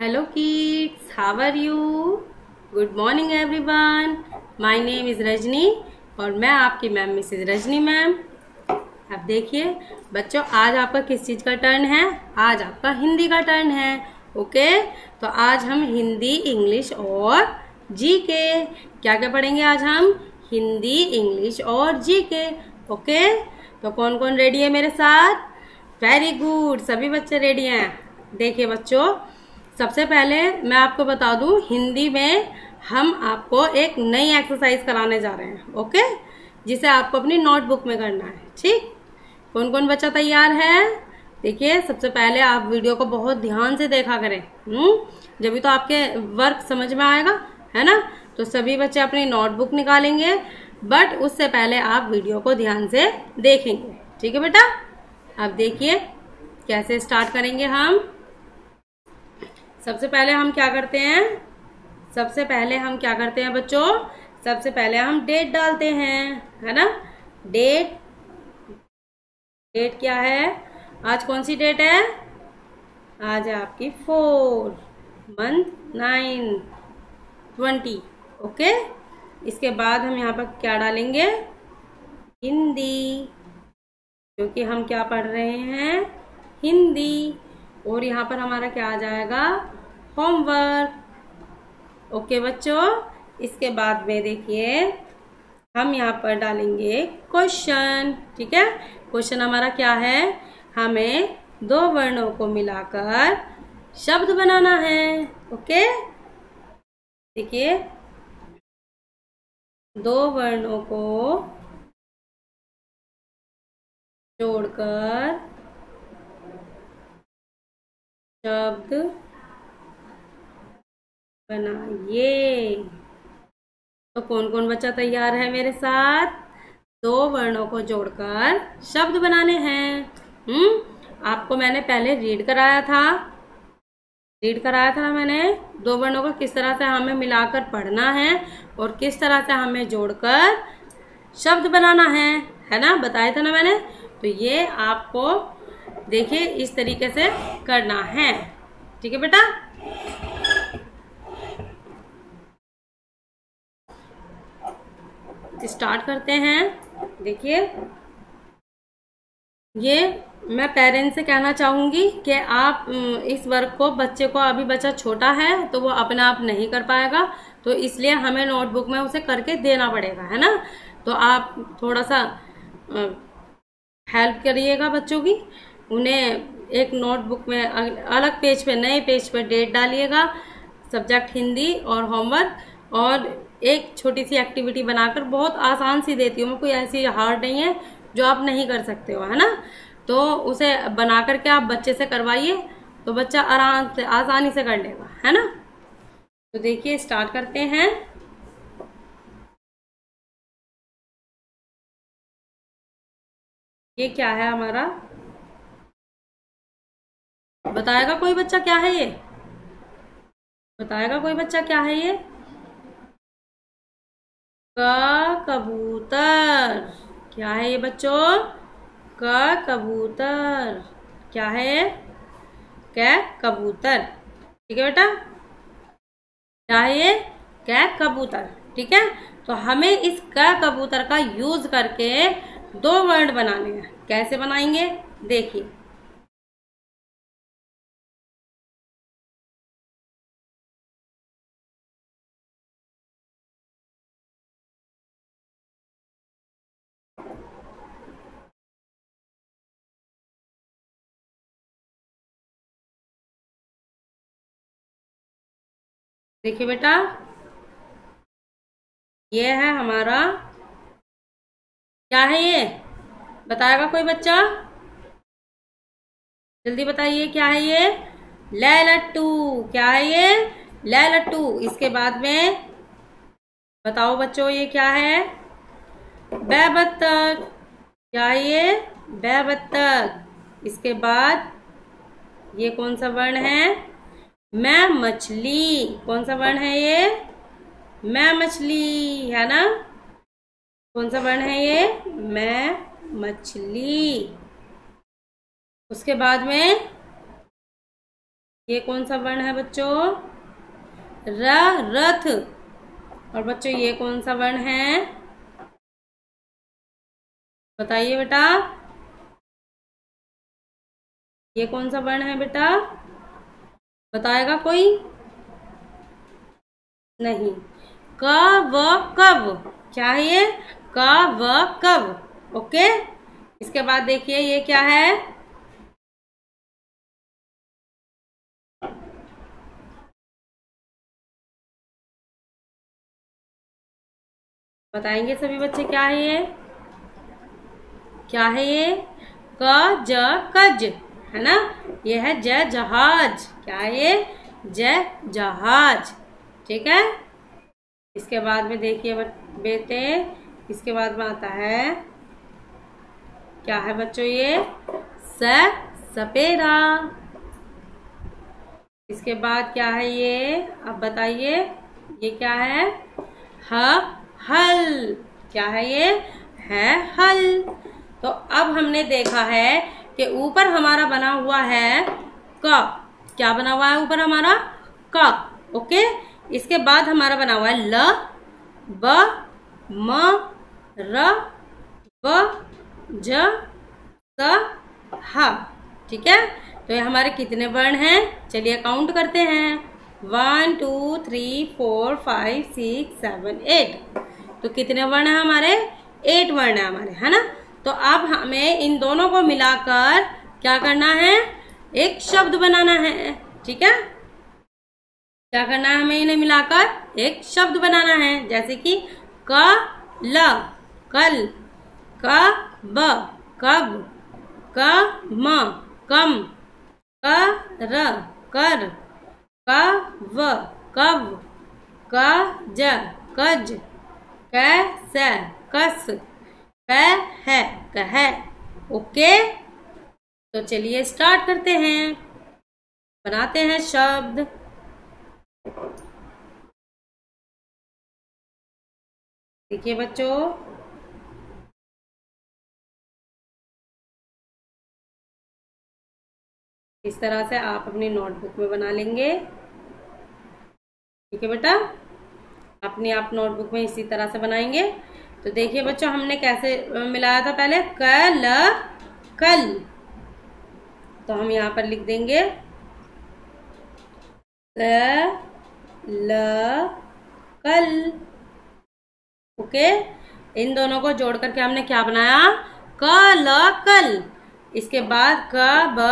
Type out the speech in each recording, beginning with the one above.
Hello kids, how are you? Good morning everyone. My name is Rajni और मैं आपकी ma'am Mrs Rajni ma'am अब देखिए बच्चों आज आपका किस चीज़ का टर्न है? आज आपका हिंदी का टर्न है ओके तो आज हम हिंदी इंग्लिश और जी के क्या क्या पढ़ेंगे आज हम? हिंदी इंग्लिश और जी के ओके तो कौन कौन रेडी है मेरे साथ? वेरी गुड सभी बच्चे रेडी हैं? देखिए बच्चों सबसे पहले मैं आपको बता दूँ, हिंदी में हम आपको एक नई एक्सरसाइज कराने जा रहे हैं ओके जिसे आपको अपनी नोटबुक में करना है, ठीक? कौन कौन बच्चा तैयार है? देखिए, सबसे पहले आप वीडियो को बहुत ध्यान से देखा करें हम्म? जब तो आपके वर्क समझ में आएगा, है ना? तो सभी बच्चे अपनी नोटबुक निकालेंगे बट उससे पहले आप वीडियो को ध्यान से देखेंगे, ठीक है बेटा? अब देखिए, कैसे स्टार्ट करेंगे हम? सबसे पहले हम क्या करते हैं? सबसे पहले हम क्या करते हैं बच्चों? सबसे पहले हम डेट डालते हैं, है ना? डेट डेट क्या है? आज कौन सी डेट है? आज है आपकी four month nine twenty okay इसके बाद हम यहाँ पर क्या डालेंगे? हिंदी, क्योंकि हम क्या पढ़ रहे हैं? हिंदी, और यहाँ पर हमारा क्या आ जाएगा? होमवर्क। ओके बच्चों, इसके बाद में देखिए, हम यहाँ पर डालेंगे क्वेश्चन, ठीक है? क्वेश्चन हमारा क्या है? हमें दो वर्णों को मिलाकर शब्द बनाना है, ओके? देखिए, दो वर्णों को जोड़कर शब्द बनाइए। तो कौन कौन बच्चा तैयार है मेरे साथ? दो वर्णों को जोड़कर शब्द बनाने हैं। हम्म आपको मैंने पहले रीड कराया था। रीड कराया था मैंने। दो वर्णों को किस तरह से हमें मिलाकर पढ़ना है और किस तरह से हमें जोड़कर शब्द बनाना है है ना? बताया था ना मैंने? तो ये आपको देखिए इस तरीके से करना है। ठीक है बेटा? स्टार्ट करते हैं। देखिए। ये मैं पेरेंट्स से कहना चाहूँगी कि आप इस वर्क को, बच्चे को, अभी बच्चा छोटा है तो वो अपने आप नहीं कर पाएगा तो इसलिए हमें नोटबुक में उसे करके देना पड़ेगा, है ना? तो आप थोड़ा सा हेल्प करिएगा बच्चों की। उन्हें एक नोटबुक में अलग पेज पे, नए पेज पे डेट डालिएगा सब्जेक्ट हिंदी और होमवर्क और एक छोटी सी एक्टिविटी बनाकर बहुत आसान सी देती हूँ। मैं कोई ऐसी हार्ड नहीं है जो आप नहीं कर सकते हो, है ना? तो उसे बना करके आप बच्चे से करवाइए तो बच्चा आराम से, आसानी से कर लेगा, है ना? तो देखिए स्टार्ट करते हैं। ये क्या है हमारा? बताएगा कोई बच्चा क्या है ये? बताएगा कोई बच्चा क्या है ये? क कबूतर। क्या है ये बच्चों? क कबूतर। क्या है? कै कबूतर। ठीक है बेटा? क्या है ये? कै कबूतर। ठीक है? तो हमें इस क कबूतर का यूज़ करके दो वर्ड बनाने हैं। कैसे बनाएँगे? देखिए। देखिए बेटा, ये है हमारा, क्या है ये? बताएगा कोई बच्चा? जल्दी बताइए, क्या है ये? ले लट्टू क्या है ये? ले लट्टू इसके बाद में बताओ बच्चों, ये क्या है? बै बत्तख क्या है ये? बै बत्तख इसके बाद ये कौन सा वर्ण है? मैं मछली। कौन सा वर्ण है ये? मैं मछली, है ना? कौन सा वर्ण है ये? मैं मछली। उसके बाद में ये कौन सा वर्ण है बच्चों? र, रथ। और बच्चों, ये कौन सा वर्ण है? बताइए बेटा। ये कौन सा वर्ण है बेटा? बताएगा कोई? नहीं। क, व कब क्या है ये? क, व कब ओके? इसके बाद देखिए ये क्या है? बताएँगे सभी बच्चे क्या है ये? क्या है ये? क, ज, कज। है ना? ये है ज जहाज़। क्या है ये? जय जहाज़। ठीक है? इसके बाद में देखिए बेटे, इसके बाद में आता है। क्या है बच्चों ये? स, सपेरा। इसके बाद क्या है ये? अब बताइए, ये क्या है? ह, हल। क्या है ये? है हल। तो अब हमने देखा है कि ऊपर हमारा बना हुआ है क। क्या बना हुआ है ऊपर हमारा? क। ओके? इसके बाद हमारा बना हुआ है ल। ब, म, र ब ज, स, ह। ठीक है? तो ये हमारे कितने वर्ण हैं? चलिए काउंट करते हैं। One two three four five six seven eight तो कितने वर्ण है हमारे? एट वर्ण है हमारे, है ना? तो अब हमें इन दोनों को मिलाकर क्या करना है? एक शब्द बनाना है, ठीक है? क्या करना है हमें इन्हें मिलाकर? एक शब्द बनाना है, जैसे कि क ल कल क ब कब क म कम क र कर क व कब क ज कज, क, स, कस क है, कह। ओके? तो चलिए स्टार्ट करते हैं। बनाते हैं शब्द। देखिए बच्चों। इस तरह से आप अपनी नोटबुक में बना लेंगे। ठीक है बेटा? अपनी आप नोटबुक में इसी तरह से बनाएँगे। तो देखिए बच्चों, हमने कैसे मिलाया था पहले? कल कल। तो हम यहाँ पर लिख देंगे। क ल कल। ओके? इन दोनों को जोड़ करके हमने क्या बनाया? क ल कल। इसके बाद क ब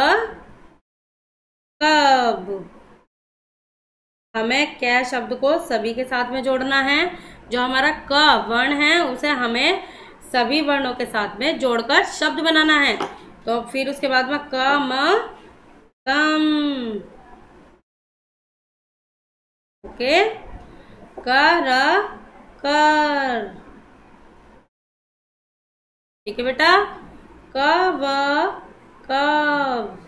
कब? हमें कै शब्द को सभी के साथ में जोड़ना है। जो हमारा क वर्ण है, उसे हमें सभी वर्णों के साथ में जोड़कर शब्द बनाना है। तो फिर उसके बाद में क म कम। ओके। कर कर। ठीक है बेटा? कब कब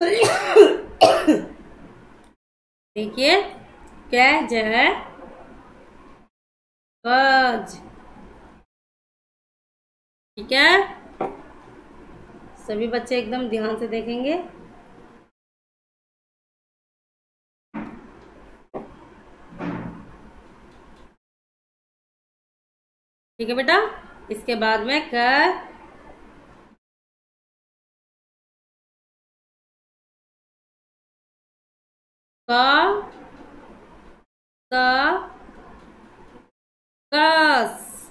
देखिए क्या ज कज ठीक है? सभी बच्चे एकदम ध्यान से देखेंगे। ठीक है बेटा? इसके बाद में कर कस।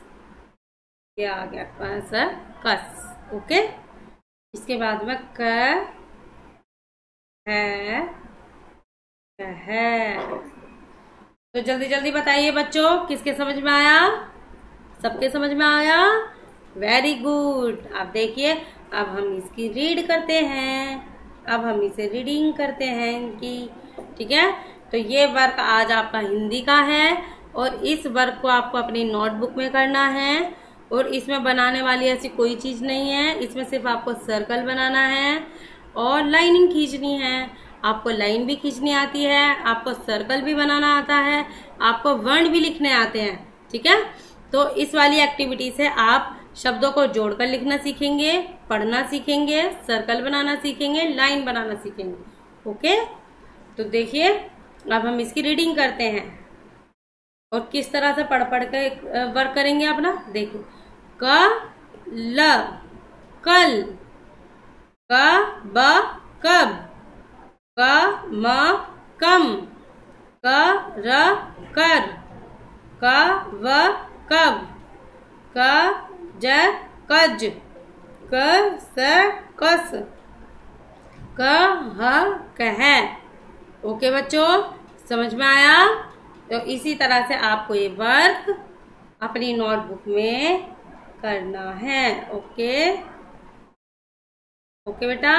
ये आ गया कस है, कस, ओके? इसके बाद में क है है। तो जल्दी जल्दी बताइए बच्चों, किसके समझ में आया? सबके समझ में आया? वेरी गुड आप देखिए, अब हम इसकी रीड करते हैं। अब हम इसे रीडिंग करते हैं इनकी, ठीक है? तो ये वर्क आज आपका हिंदी का है और इस वर्क को आपको अपनी नोटबुक में करना है और इसमें बनाने वाली ऐसी कोई चीज़ नहीं है। इसमें सिर्फ़ आपको सर्कल बनाना है और लाइनिंग खींचनी है। आपको लाइन भी खींचनी आती है, आपको सर्कल भी बनाना आता है, आपको वर्ण भी लिखने आते हैं, ठीक है? तो इस वाली एक्टिविटी से आप शब्दों को जोड़कर लिखना सीखेंगे, पढ़ना सीखेंगे, सर्कल बनाना सीखेंगे, लाइन बनाना सीखेंगे, ओके? तो देखिए अब हम इसकी रीडिंग करते हैं और किस तरह से पढ़ पढ़ के वर्क करेंगे अपना देखो क ल कल क ब कब क म कम क र कर क व कब क ज कज क स कस क ह कह ओके बच्चों समझ में आया? तो इसी तरह से आपको ये वर्क अपनी नोटबुक में करना है। ओके ओके बेटा?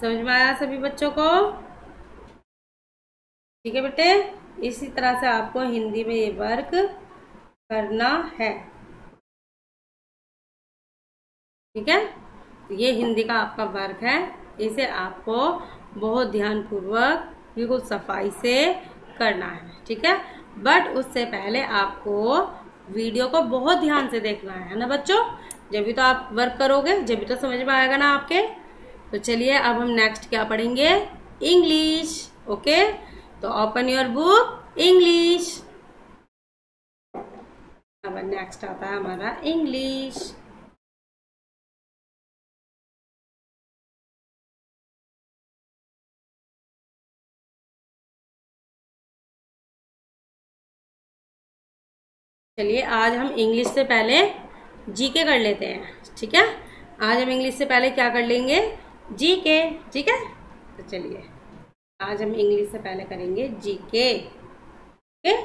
समझ में आया सभी बच्चों को? ठीक है बेटे? इसी तरह से आपको हिंदी में ये वर्क करना है। ठीक है? ये हिंदी का आपका वर्क है। इसे आपको बहुत ध्यान पूर्वक बिल्कुल सफ़ाई से करना है, ठीक है? बट उससे पहले आपको वीडियो को बहुत ध्यान से देखना है ना बच्चों? जब भी तो आप वर्क करोगे, जब भी तो समझ में आएगा ना आपके? तो चलिए, अब हम नेक्स्ट क्या पढ़ेंगे? इंग्लिश ओके तो ओपन योर बुक इंग्लिश अब नेक्स्ट आता है हमारा इंग्लिश चलिए आज हम इंग्लिश से पहले जीके कर लेते हैं ठीक है? आज हम इंग्लिश से पहले क्या कर लेंगे? जीके ठीक है? तो चलिए आज हम इंग्लिश से पहले करेंगे जीके ओके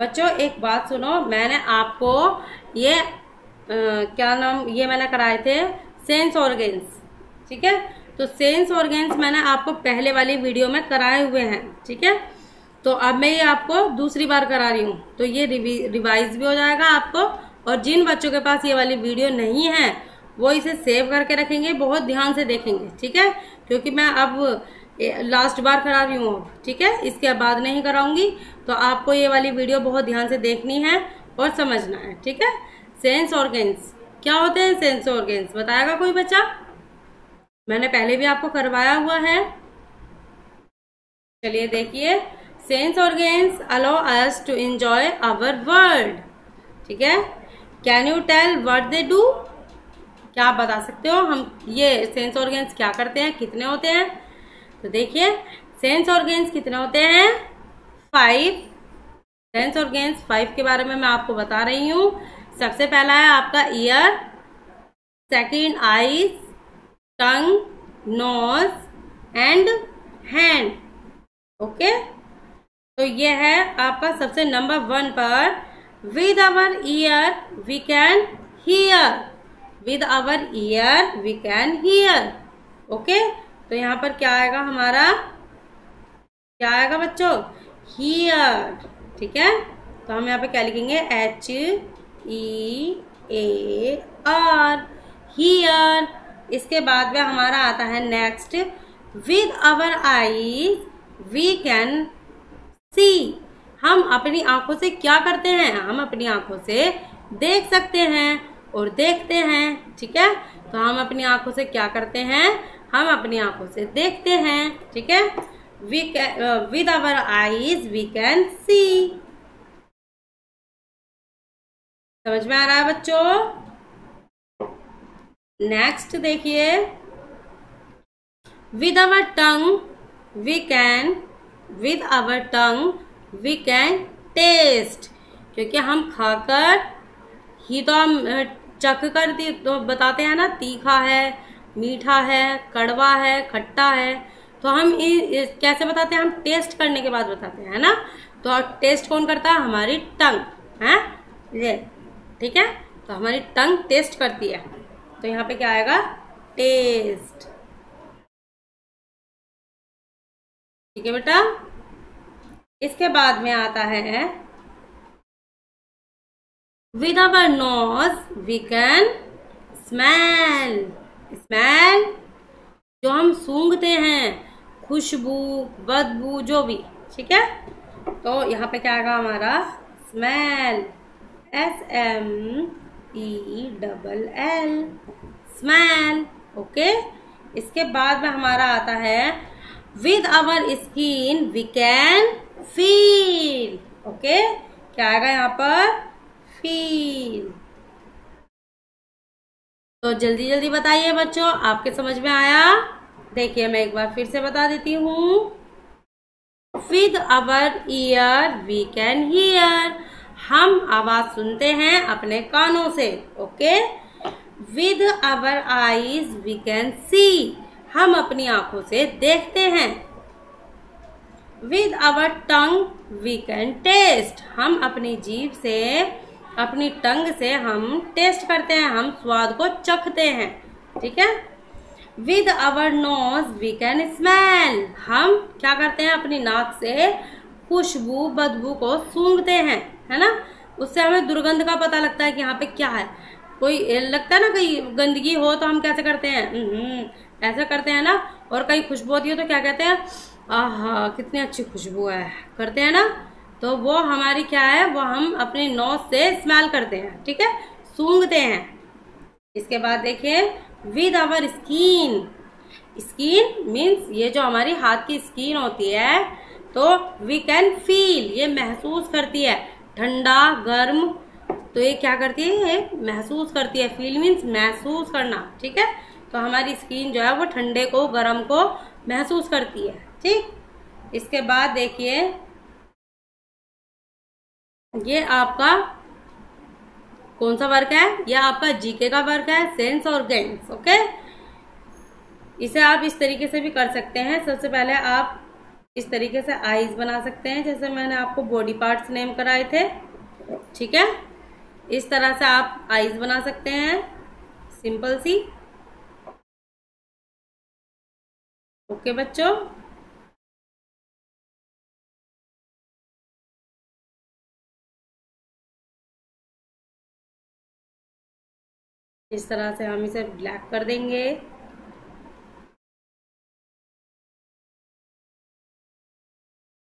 बच्चों एक बात सुनो मैंने आपको ये आ, क्या नाम ये मैंने कराए थे सेंस ऑर्गेन्स ठीक है? तो सेंस ऑर्गेन्स मैंने आपको पहले वाली वीडियो में कराए हुए हैं ठीक है? तो अब मैं ये आपको दूसरी बार करा रही हूँ। तो ये रिवाइज भी हो जाएगा आपको और जिन बच्चों के पास ये वाली वीडियो नहीं है, वो इसे सेव करके रखेंगे, बहुत ध्यान से देखेंगे, ठीक है? क्योंकि मैं अब लास्ट बार करा रही हूँ, ठीक है? इसके बाद नहीं कराऊँगी तो आपको ये वाली वीडियो बहुत ध्यान से देखनी है और समझना है, ठीक है? सेंस ऑर्गेन्स क्या होते हैं सेंस ऑर्गेन्स बताएगा कोई बच्चा? मैंने पहले भी आपको करवाया हुआ है। चलिए देखिए। Sense organs allow us to enjoy our world ठीक है? Can you tell what they do क्या आप बता सकते हो? हम ये सेंस ऑर्गेन्स क्या करते हैं? कितने होते हैं? तो देखिए सेंस ऑर्गेन्स कितने होते हैं? फाइव सेंस ऑर्गेन्स फाइव के बारे में मैं आपको बता रही हूँ। सबसे पहला है आपका ear second eyes tongue nose and hand okay तो ये है आपका सबसे नंबर वन पर with our ear we can hear with our ear we can hear okay तो यहाँ पर क्या आएगा हमारा? क्या आएगा बच्चों? हियर ठीक है? तो हम यहाँ पे क्या लिखेंगे? H E A R hear इसके बाद में हमारा आता है next with our eyes we can see. हम अपनी आँखों से क्या करते हैं? हम अपनी आँखों से देख सकते हैं और देखते हैं, ठीक है? तो हम अपनी आँखों से क्या करते हैं? हम अपनी आँखों से देखते हैं, ठीक है? We with our eyes we can see समझ में आ रहा है बच्चों? नेक्स्ट देखिए। With our tongue we can with our tongue we can taste क्योंकि हम खाकर ही तो हम चख कर तो बताते हैं ना तीखा है मीठा है कड़वा है खट्टा है तो हम इ, कैसे बताते हैं? हम टेस्ट करने के बाद बताते हैं ना? तो टेस्ट कौन करता है? हमारी टंग है? ये ठीक है? तो हमारी टंग टेस्ट करती है। तो यहाँ पे क्या आएगा? टेस्ट ठीक है बेटा? इसके बाद में आता है with our nose we can smell smell जो हम सूंघते हैं, खुशबू, बदबू, जो भी, ठीक है? तो यहाँ पे क्या आएगा हमारा? Smell S M E double L smell okay इसके बाद में हमारा आता है with our skin we can feel okay क्या आएगा यहाँ पर? फील तो जल्दी जल्दी बताइए बच्चों, आपके समझ में आया? देखिए, मैं एक बार फिर से बता देती हूँ। With our ear we can hear हम आवाज़ सुनते हैं अपने कानों से okay with our eyes we can see हम अपनी आँखों से देखते हैं। With our tongue we can taste हम अपनी जीभ से अपनी टंग से हम टेस्ट करते हैं। हम स्वाद को चखते हैं। ठीक है? With our nose we can smell हम क्या करते हैं? अपनी नाक से खुशबू बदबू को सूंघते हैं। है ना? उससे हमें दुर्गंध का पता लगता है कि यहाँ पे क्या है। कोई लगता है ना कहीं गंदगी हो तो हम कैसे करते हैं? हम्म, ऐसा करते हैं ना, और कहीं खुशबू होती है तो क्या कहते हैं, आहा, कितनी अच्छी खुशबू है। करते हैं ना तो वो हमारी क्या है, वो हम अपनी नोज़ से स्मेल करते हैं, ठीक है? सूंघते हैं। इसके बाद देखिए with our skin skin means ये जो हमारी हाथ की स्किन होती है तो वी कैन फील ये महसूस करती है। ठंडा, गर्म तो ये क्या करती है, ये महसूस करती है। फील मीन्स महसूस करना, ठीक है? तो हमारी स्किन जो है वो ठंडे को, गर्म को महसूस करती है। ठीक? इसके बाद देखिए, ये आपका कौन सा वर्क है? यह आपका जीके का वर्क है, सेंस और गेंस, ओके? इसे आप इस तरीके से भी कर सकते हैं। सबसे पहले आप इस तरीके से आईज बना सकते हैं, जैसे मैंने आपको बॉडी पार्ट्स नेम कराए थे। ठीक है? इस तरह से आप आईज बना सकते हैं, सिंपल सी। ओके बच्चों? इस तरह से हम इसे ब्लैक कर देंगे।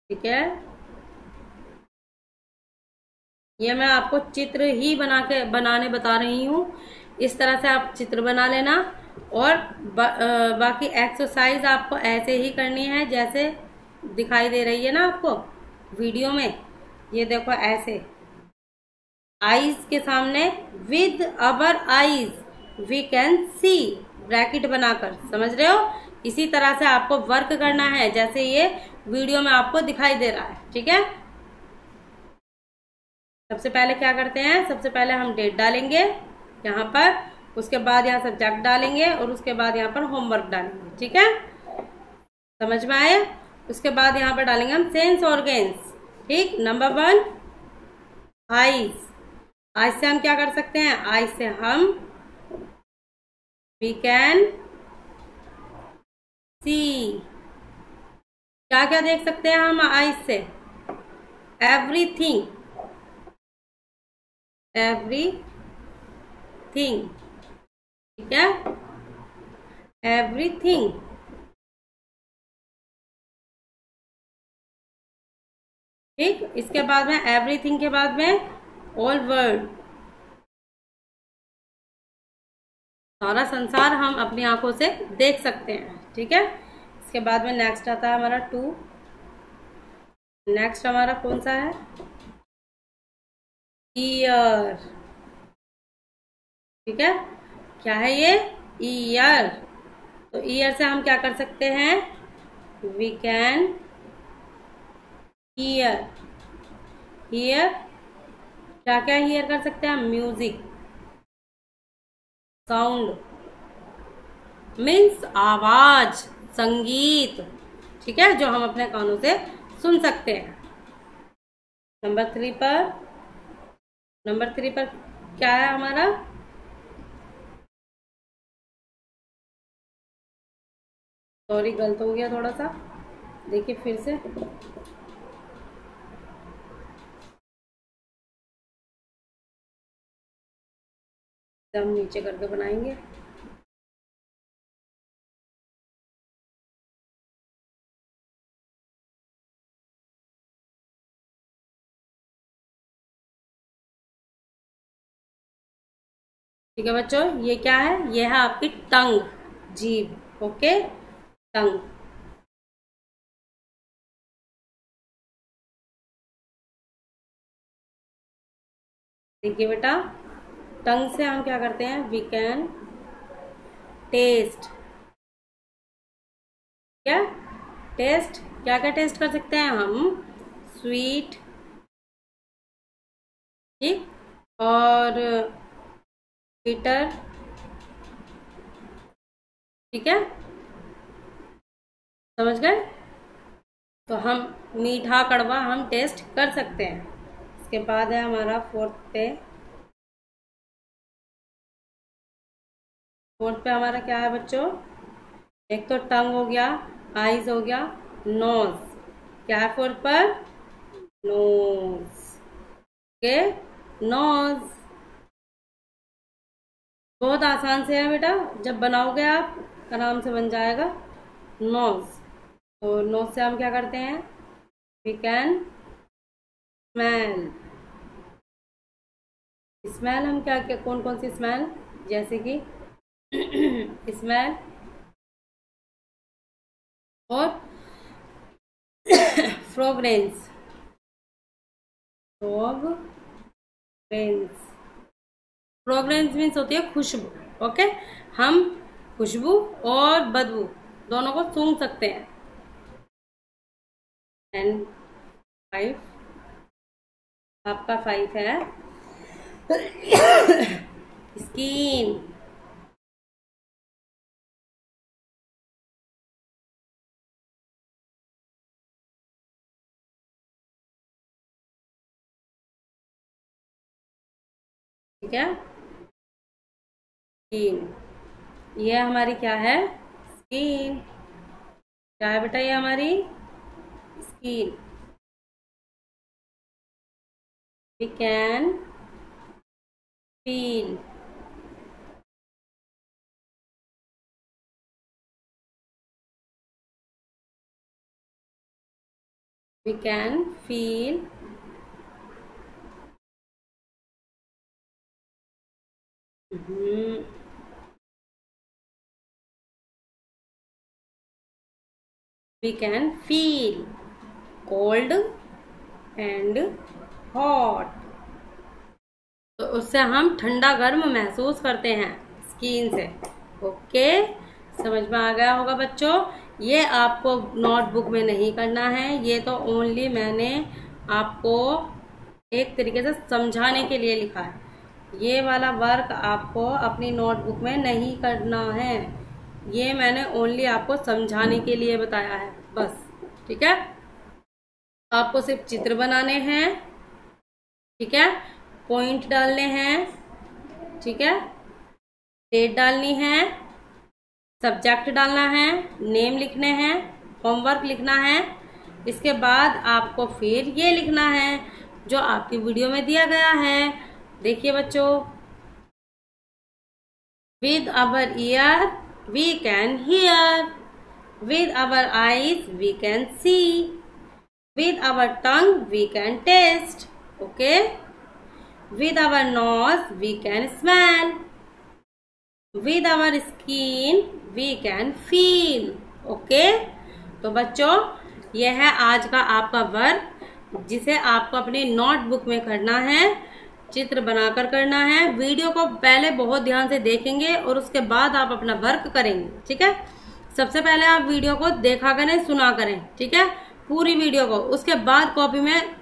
ठीक है? ये मैं आपको चित्र ही बना के, बनाने बता रही हूँ। इस तरह से आप चित्र बना लेना। और बा, बाकी एक्सरसाइज आपको ऐसे ही करनी है जैसे दिखाई दे रही है ना आपको वीडियो में। ये देखो ऐसे। आईज के सामने with our eyes we can see bracket बनाकर समझ रहे हो? इसी तरह से आपको वर्क करना है जैसे ये वीडियो में आपको दिखाई दे रहा है ठीक है? सबसे पहले क्या करते हैं? सबसे पहले हम डेट डालेंगे यहाँ पर। उसके बाद यहाँ सब्जेक्ट डालेंगे और उसके बाद यहाँ पर होमवर्क डालेंगे, ठीक है? समझ में आए उसके बाद यहाँ पर डालेंगे हम सेंस ऑर्गेन्स ठीक? नंबर वन आईज आइज़ से हम क्या कर सकते हैं? आइज़ से हम वी कैन सी क्या क्या देख सकते हैं हम आइज़ से? एवरीथिंग एवरीथिंग ठीक है? एवरीथिंग ठीक? इसके बाद में एवरीथिंग के बाद में ऑल वर्ल्ड सारा संसार हम अपनी आँखों से देख सकते हैं, ठीक है? इसके बाद में नेक्स्ट आता है हमारा टू नेक्स्ट हमारा कौन सा है? ईयर ठीक है? क्या है ये? ईयर तो ईयर से हम क्या कर सकते हैं? वी कैन ईयर ईयर क्या क्या ईयर कर सकते हैं म्यूज़िक साउंड मीन्स आवाज़, संगीत. ठीक है? जो हम अपने कानों से सुन सकते हैं। नंबर थ्री पर नंबर थ्री पर क्या है हमारा? सॉरी गलत हो गया थोड़ा सा देखिए फिर से। हम नीचे करके बनाएँगे। ठीक है बच्चों, ये क्या है? ये है आपकी टंग, जीभ, ओके? टंग देखिए बेटा। टंग से हम क्या करते हैं? वी कैन टेस्ट क्या? टेस्ट क्या क्या टेस्ट कर सकते हैं हम? स्वीट ठीक और बिटर ठीक है? समझ गए? तो हम मीठा कड़वा हम टेस्ट कर सकते हैं। इसके बाद है हमारा फोर्थ पे। फोर्थ पे हमारा क्या है बच्चों? एक तो टंग हो गया आईज हो गया नोज़ क्या है फोर्थ पर? नोज़ के नोज़ बहुत आसान से है बेटा, जब बनाओगे आप, आराम से बन जाएगा। नोज़ तो नोज़ से हम क्या करते हैं? वी कैन स्मेल स्मेल हम क्या क्या कौन कौन सी स्मेल जैसे कि स्मेल और फ्रोग्रेंस फ्रोग्रेंस फ्रोग्रेंस मीन्स होती है खुशबू ओके हम खुशबू और बदबू, दोनों को सूंघ सकते हैं। एंड फाइव आपका फाइव है। स्किन ठीक है? स्किन ये हमारी क्या है? स्किन क्या है बेटा ये हमारी? feel we can feel. We can feel. Mm -hmm. we can feel. Cold and hot तो उससे हम ठंडा गर्म महसूस करते हैं स्किन से। ओके समझ में आ गया होगा बच्चों? ये आपको नोटबुक में नहीं करना है। ये तो ओनली मैंने आपको एक तरीके से समझाने के लिए लिखा है। ये वाला वर्क आपको अपनी नोटबुक में नहीं करना है। ये मैंने ओनली आपको समझाने के लिए बताया है। बस, ठीक है? आपको सिर्फ़ चित्र बनाने हैं, ठीक है? पॉइंट डालने हैं, ठीक है? डेट डालनी है सब्जेक्ट डालना है नेम लिखने हैं होमवर्क लिखना है। इसके बाद आपको फिर ये लिखना है, जो आपकी वीडियो में दिया गया है। देखिए बच्चों with our ear we can hear with our eyes we can see with our tongue we can taste okay? With our nose, we can smell. With our skin, we can feel. Okay? तो बच्चों, यह है आज का आपका work जिसे आपको अपनी नोटबुक में करना है, चित्र बनाकर करना है। वीडियो को पहले बहुत ध्यान से देखेंगे और उसके बाद आप अपना वर्क करेंगे, ठीक है? सबसे पहले आप वीडियो को देखा करें, सुना करें, ठीक है? पूरी वीडियो को, उसके बाद कॉपी में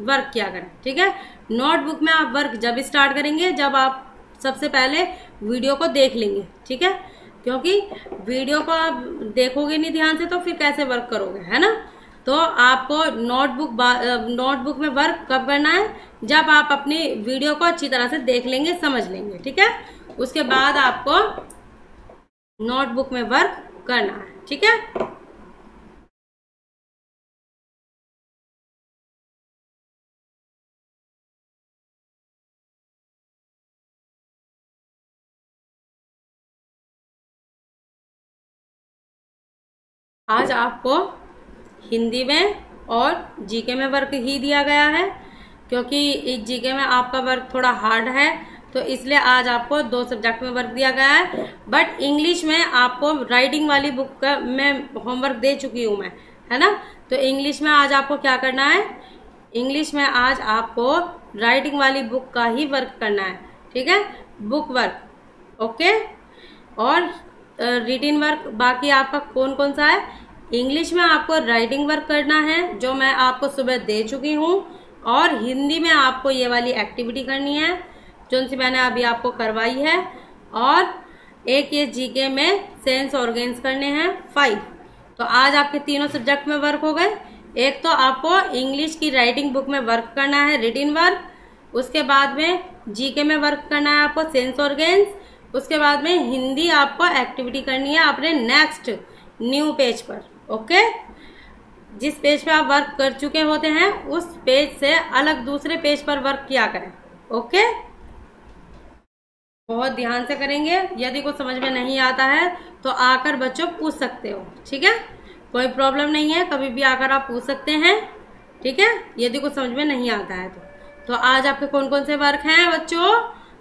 वर्क किया करें, ठीक है? नोटबुक में आप वर्क जब स्टार्ट करेंगे, जब आप सबसे पहले वीडियो को देख लेंगे, ठीक है? क्योंकि वीडियो को आप देखोगे नहीं ध्यान से तो फिर कैसे वर्क करोगे, है ना? तो आपको नोटबुक नोटबुक में वर्क कब करना है? जब आप अपनी वीडियो को अच्छी तरह से देख लेंगे, समझ लेंगे, ठीक है? उसके बाद आपको नोटबुक में वर्क करना है, ठीक है? आज आपको हिंदी में और जीके में वर्क ही दिया गया है, क्योंकि इस जीके में आपका वर्क थोड़ा हार्ड है तो इसलिए आज आपको दो सब्जेक्ट में वर्क दिया गया है। बट इंग्लिश में आपको राइटिंग वाली बुक का मैं होमवर्क दे चुकी हूँ मैं, है ना? तो इंग्लिश में आज आपको क्या करना है? इंग्लिश में आज आपको राइटिंग वाली बुक का ही वर्क करना है, ठीक है? बुक वर्क ओके और रीडिंग वर्क बाकी आपका कौन कौन सा है? इंग्लिश में आपको राइटिंग वर्क करना है, जो मैं आपको सुबह दे चुकी हूँ, और हिंदी में आपको ये वाली एक्टिविटी करनी है, जो सी मैंने अभी आपको करवाई है, और एक ये जीके में सेंस ऑर्गेन्स करने हैं फाइव तो आज आपके तीनों सब्जेक्ट में वर्क हो गए। एक तो आपको इंग्लिश की राइटिंग बुक में वर्क करना है रिटिन वर्क उसके बाद में जीके में वर्क करना है आपको सेंस ऑर्गेन्स उसके बाद में हिंदी आपको एक्टिविटी करनी है अपने नेक्स्ट न्यू पेज पर ओके जिस पेज पे आप वर्क कर चुके होते हैं, उस पेज से अलग दूसरे पेज पर वर्क किया करें ओके बहुत ध्यान से करेंगे, यदि कुछ समझ में नहीं आता है तो आकर बच्चों पूछ सकते हो, ठीक है? कोई प्रॉब्लम नहीं है, कभी भी आकर आप पूछ सकते हैं, ठीक है? यदि कुछ समझ में नहीं आता है तो। तो आज आपके कौन कौन से वर्क हैं बच्चों?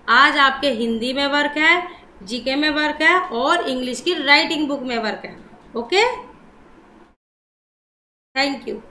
आज आपके हिंदी में वर्क है जीके में वर्क है और इंग्लिश की राइटिंग बुक में वर्क है। Okay thank you